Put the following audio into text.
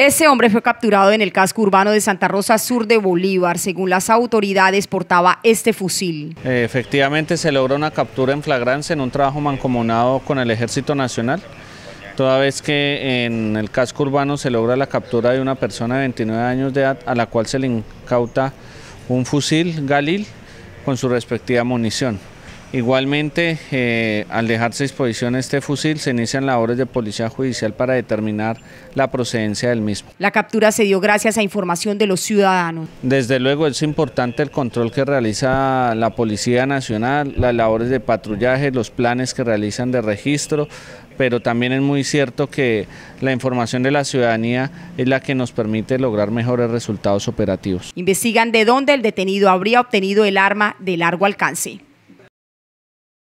Ese hombre fue capturado en el casco urbano de Santa Rosa Sur de Bolívar. Según las autoridades, portaba este fusil. Efectivamente, se logró una captura en flagrancia en un trabajo mancomunado con el Ejército Nacional, toda vez que en el casco urbano se logra la captura de una persona de 29 años de edad a la cual se le incauta un fusil Galil con su respectiva munición. Igualmente, eh, al dejarse a disposición este fusil, se inician labores de policía judicial para determinar la procedencia del mismo. La captura se dio gracias a información de los ciudadanos. Desde luego es importante el control que realiza la Policía Nacional, las labores de patrullaje, los planes que realizan de registro, pero también es muy cierto que la información de la ciudadanía es la que nos permite lograr mejores resultados operativos. Investigan de dónde el detenido habría obtenido el arma de largo alcance.